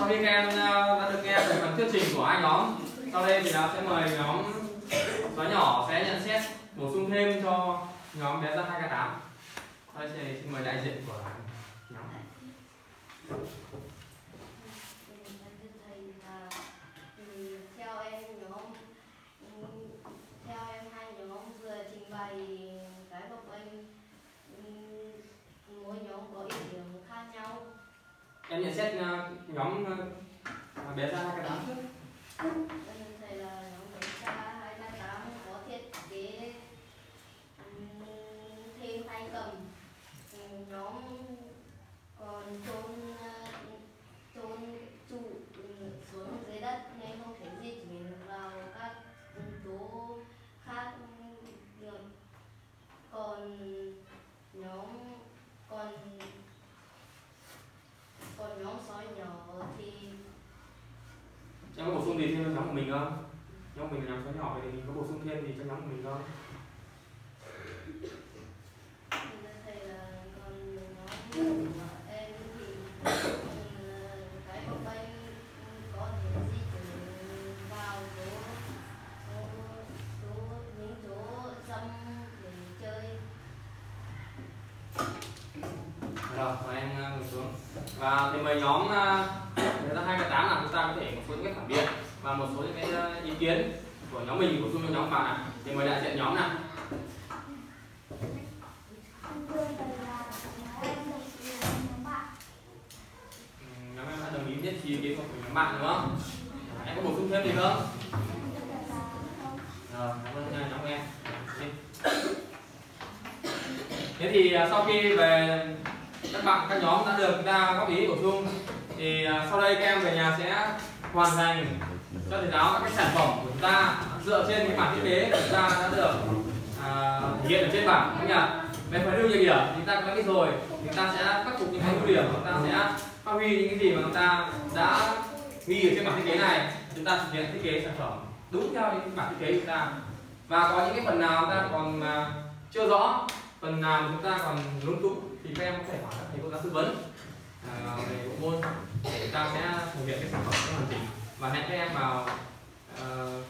sau khi các em ờ, đã được nghe về phần thuyết trình của hai nhóm, sau đây thì đã sẽ mời nhóm xóa nhỏ sẽ nhận xét, bổ sung thêm cho nhóm bé ra 2 k 8 đây thì xin mời đại diện của nhóm thầy là ừ, theo em nhóm ừ, theo em hai nhóm vừa trình bày cái bậc anh ừ, mỗi nhóm có ý điểm khác nhau em nhận xét ờ, nhóm ờ, à, bé ra 2 k 8 trước. Thầy là nhóm bé ra hai, ba tám có thiết kế thêm hai cầm nhóm còn chỗ nhóm có bổ sung gì thêm cho nhóm của mình, không? Nhóm mình là nhóm số nhỏ, vậy thì mình có bổ sung thêm gì cho nhóm của mình, không thầy là còn nhóm của em thì ừ, cái bậc anh có thể di chuyển vào chỗ chỗ chỗ những chỗ dâm để chơi rồi, mời em ờ, ngồi xuống. Và thì mời nhóm ờ, người ta hai cái tám là chúng ta có thể một số những cái phản biện và một số những cái ờ, ý kiến của nhóm mình của chung nhóm bạn thì mời đại diện nhóm nào. Ừ, nhóm em đã đồng ý nhất trí ý kiến của nhóm bạn, đúng không? Em có bổ sung thêm gì không? Rồi, cảm ơn nhóm em. Thế thì sau khi về các bạn các nhóm đã được ra góp ý bổ sung. Thì à, sau đây các em về nhà sẽ hoàn thành cho thầy giáo các cái sản phẩm của chúng ta dựa trên cái bản thiết kế của chúng ta đã được à, hiện ở trên bảng đúng không nhỉ? Về phần ưu nhược điểm chúng ta đã biết rồi. Chúng ta sẽ khắc phục những cái ưu điểm chúng ta sẽ phát huy những cái gì mà chúng ta đã ghi ở trên bản thiết kế này. Chúng ta thực hiện thiết kế sản phẩm đúng theo những bản thiết kế của chúng ta. Và có những cái phần nào chúng ta còn à, chưa rõ phần nào chúng ta còn lúng túng thì các em có thể hỏi các thầy cô giáo tư vấn. À, về bộ môn để chúng ta sẽ thực hiện cái sản phẩm hoàn chỉnh. Và hẹn các em vào uh,